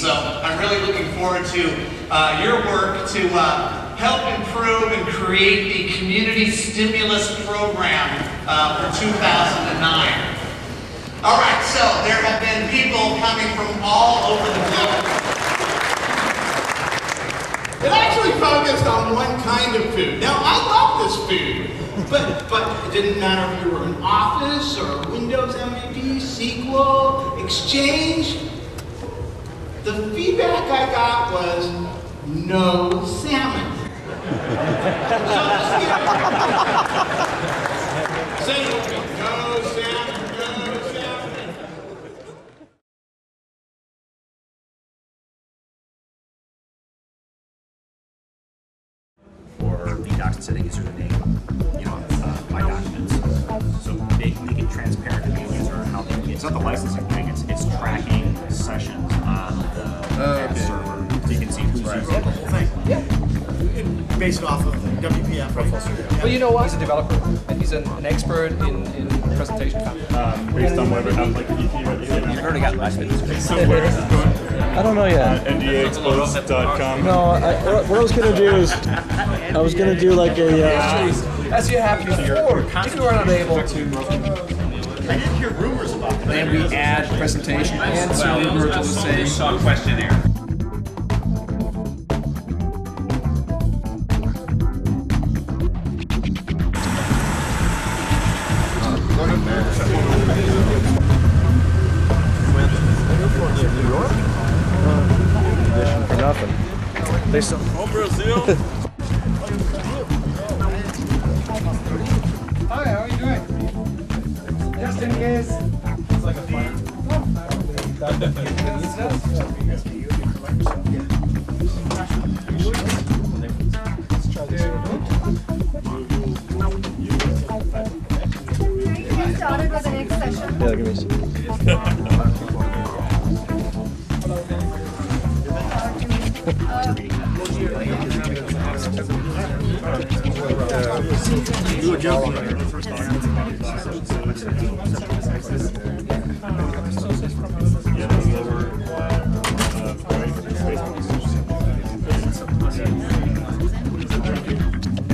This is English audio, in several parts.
so I'm really looking forward to uh, your work to uh, help improve and create the community stimulus program uh, for 2009. All right, so there have been people coming from all over the globe. It actually focused on one kind of food. Now, I love this food, but but it didn't matter if you were in Office or Windows MVP, SQL, Exchange. The feedback I got was no salmon. With. No salmon, no salmon. or the docs set a username, you know, uh, my documents. So make it transparent to the user how they, it's not the licensing thing. based off of WPF. Right? But you know what? He's a developer, and he's an, an expert in, in presentation content. Um, based on whatever, um, like, if you, you You've already got my videos. So where is this going? I don't know yet. NDAexposed.com. No, I, what what I was gonna do is, I was gonna do like a, uh, As you have before, if you are not able to, I did hear rumors about that. then we add presentation and server to the same. Saw questionnaire. Nothing. They still, Hi, how are you doing? Just in case. It's like a fire. We started with the next session. yeah, give me some. Lower,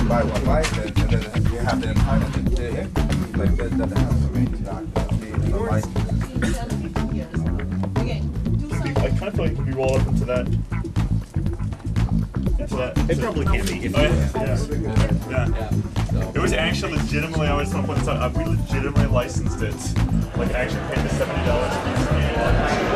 uh, one life, and then you have the entitlement to like that, that has to be documented, It probably can be. Oh, yeah. Yeah. yeah. It was actually legitimately, I thought when it's, uh, we legitimately licensed it. Like, I actually paid the $70 for each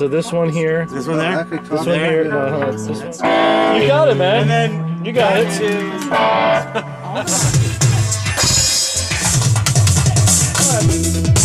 So this one here. This one there? This one here. Uh-huh, this one. You got it, man. And then you got it.